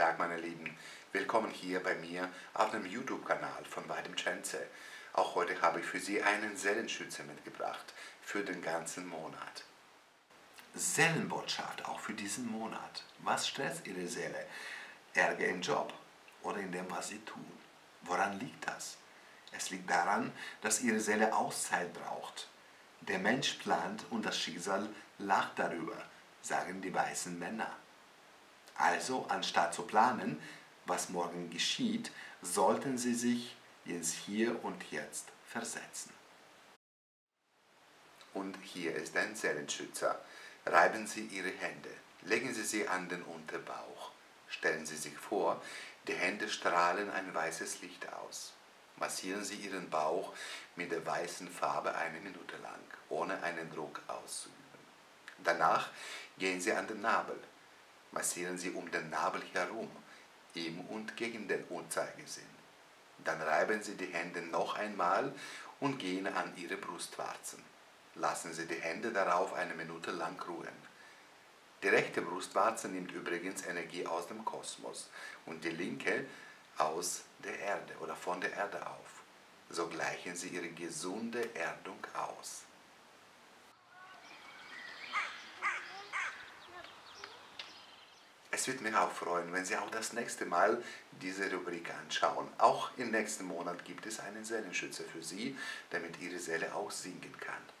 Tag, meine Lieben. Willkommen hier bei mir auf dem YouTube-Kanal von Vadim Cenze. Auch heute habe ich für Sie einen Seelenschützer mitgebracht für den ganzen Monat. Seelenbotschaft auch für diesen Monat. Was stresst Ihre Seele? Ärger im Job oder in dem, was Sie tun? Woran liegt das? Es liegt daran, dass Ihre Seele Auszeit braucht. Der Mensch plant und das Schicksal lacht darüber, sagen die weißen Männer. Also, anstatt zu planen, was morgen geschieht, sollten Sie sich ins Hier und Jetzt versetzen. Und hier ist ein Seelenschützer. Reiben Sie Ihre Hände, legen Sie sie an den Unterbauch. Stellen Sie sich vor, die Hände strahlen ein weißes Licht aus. Massieren Sie Ihren Bauch mit der weißen Farbe eine Minute lang, ohne einen Druck auszuüben. Danach gehen Sie an den Nabel. Massieren Sie um den Nabel herum, im und gegen den Uhrzeigersinn. Dann reiben Sie die Hände noch einmal und gehen an Ihre Brustwarzen. Lassen Sie die Hände darauf eine Minute lang ruhen. Die rechte Brustwarze nimmt übrigens Energie aus dem Kosmos und die linke aus der Erde oder von der Erde auf. So gleichen sie ihre gesunde Erdung aus. Es wird mich auch freuen, wenn Sie auch das nächste Mal diese Rubrik anschauen. Auch im nächsten Monat gibt es einen Seelenschützer für Sie, damit Ihre Seele auch singen kann.